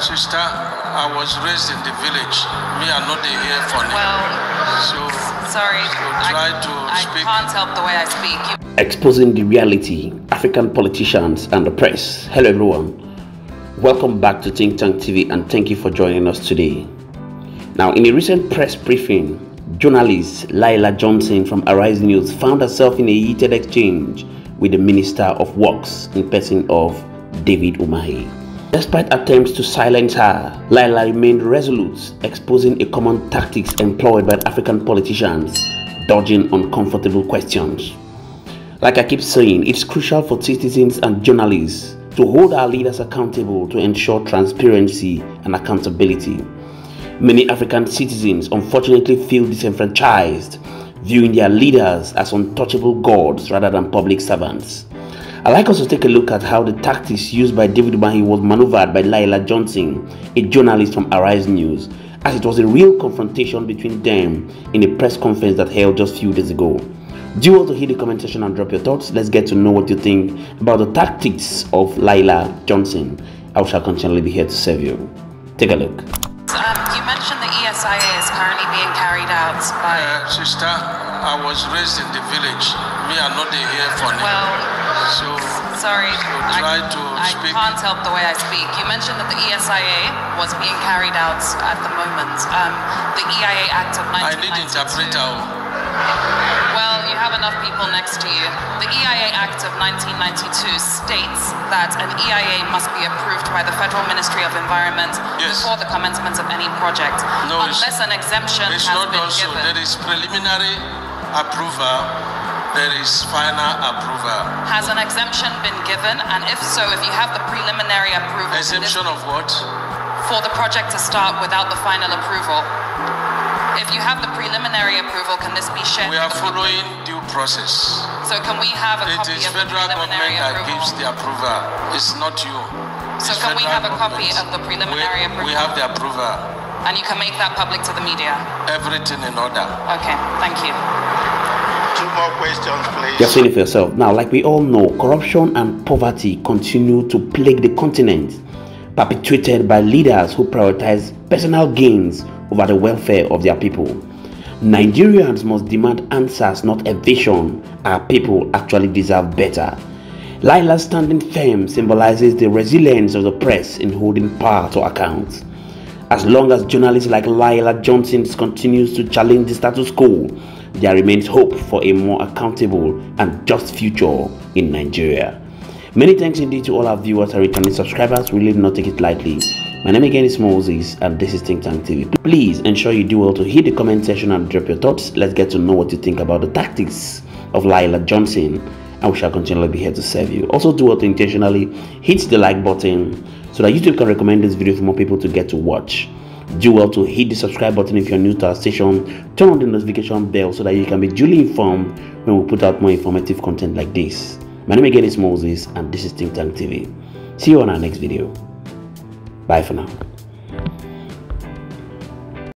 Sister, I was raised in the village. Me, I'm not here for Well, So, sorry. so try I, to I speak. can't help the way I speak. You exposing the reality, African politicians and the press. Hello, everyone. Welcome back to Think Tank TV and thank you for joining us today. Now, in a recent press briefing, journalist Laila Johnson from Arise News found herself in a heated exchange with the Minister of Works in person of David Umahi. Despite attempts to silence her, Laila remained resolute, exposing a common tactics employed by African politicians, dodging uncomfortable questions. Like I keep saying, it's crucial for citizens and journalists to hold our leaders accountable to ensure transparency and accountability. Many African citizens unfortunately feel disenfranchised, viewing their leaders as untouchable gods rather than public servants. I'd like us to take a look at how the tactics used by David Umahi was maneuvered by Laila Johnson, a journalist from Arise News, as it was a real confrontation between them in a press conference that held just a few days ago. Do you want to hit the comment section and drop your thoughts? Let's get to know what you think about the tactics of Laila Johnson. I shall continually be here to serve you. Take a look. um, you mentioned the ESIA is currently being carried. Uh, sister, I was raised in the village. Me, I'm not here for Well, So, sorry. So I, try to I speak. can't help the way I speak. You mentioned that the ESIA was being carried out at the moment. Um, the EIA Act of 1992. I need interpreter. Well, you have enough people next to you. The EIA Act of 1992 states that an EIA must be approved by the Federal Ministry of Environment Yes. before the commencement of any project. No, Unless an exemption It's has not been also. given. There is preliminary approval. There is final approval. Has an exemption been given? And if so, if you have the preliminary approval Exemption of what? for the project to start without the final approval, if you have the preliminary approval, can this be shared? We are following due process. So can we have a It copy of the preliminary approval? It is federal government that gives the approval. It's not you. So can we have a copy government. of the preliminary we, approval? We have the approval. And you can make that public to the media. Everything in order. Okay, thank you. Two more questions, please. You're seeing it for yourself. Now, like we all know, corruption and poverty continue to plague the continent, perpetuated by leaders who prioritize personal gains over the welfare of their people. Nigerians must demand answers, not evasion. Our people actually deserve better. Laila's standing firm symbolizes the resilience of the press in holding power to account. As long as journalists like Laila Johnson continues to challenge the status quo, there remains hope for a more accountable and just future in Nigeria. Many thanks indeed to all our viewers and returning subscribers. We really do not take it lightly. My name again is Moses and this is Think Tank TV. Please ensure you do well to hit the comment section and drop your thoughts. Let's get to know what you think about the tactics of Lila Johnson and we shall continually be here to serve you. Also do well to intentionally hit the like button so that YouTube can recommend this video for more people to get to watch. Do well to hit the subscribe button if you're new to our station. Turn on the notification bell so that you can be duly informed when we put out more informative content like this. My name again is Moses and this is Think Tank TV. See you on our next video. Bye for now.